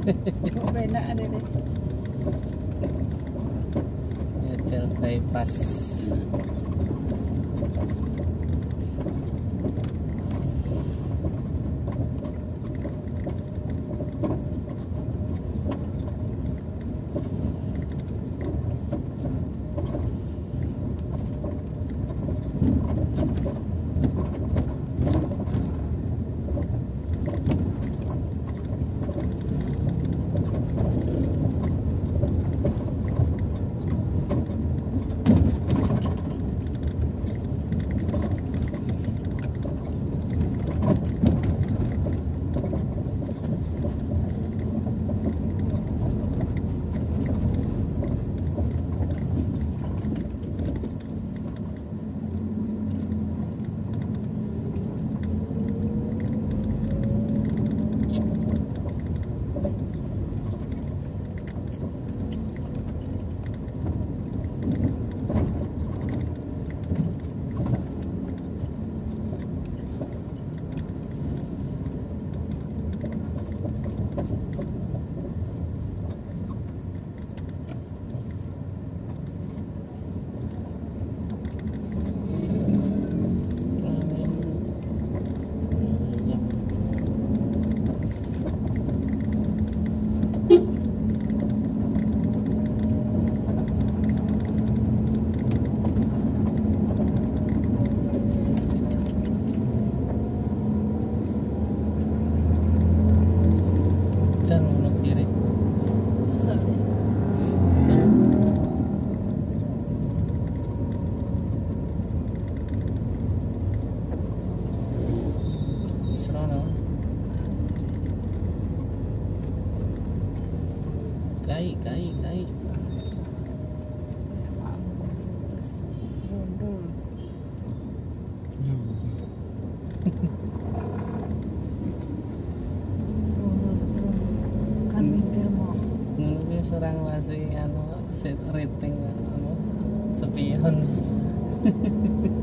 Okay na ano din. Hotel bypass. Ngono ki serang masih anu set rating anu sepion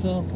so